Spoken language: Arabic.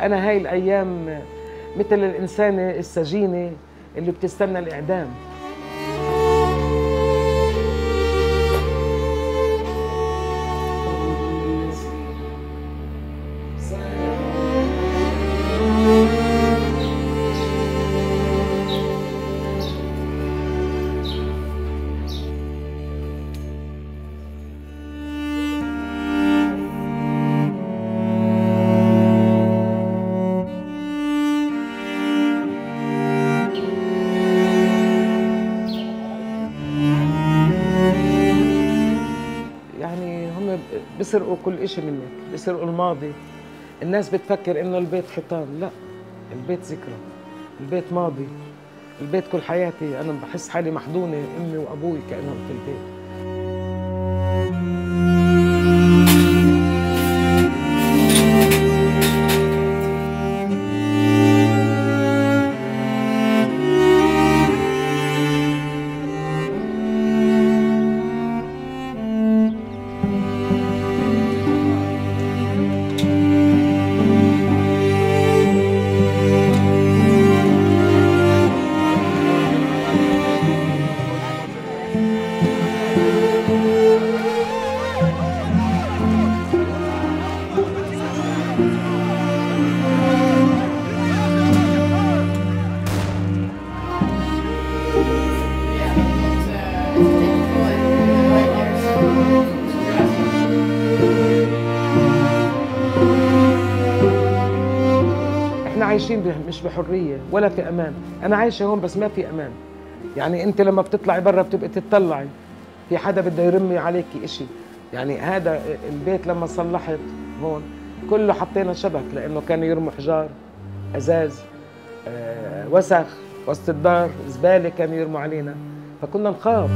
أنا هاي الأيام مثل الإنسانة السجينة اللي بتستنى الإعدام. بيسرقوا كل إشي منك بيسرقوا الماضي. الناس بتفكر إنه البيت حيطان. لا البيت ذكرى البيت ماضي. البيت كل حياتي. أنا بحس حالي محضونة أمي وأبوي كأنهم في البيت. عايشين مش بحرية ولا في أمان. أنا عايشة هون بس ما في أمان. يعني أنت لما بتطلعي برا بتبقي تتطلعي. في حدا بده يرمي عليكي إشي. يعني هذا البيت لما صلحت هون كله حطينا شبك لأنه كانوا يرموا حجار أزاز آه، وسخ وسط الدار زبالة كانوا يرموا علينا. فكنا نخاف.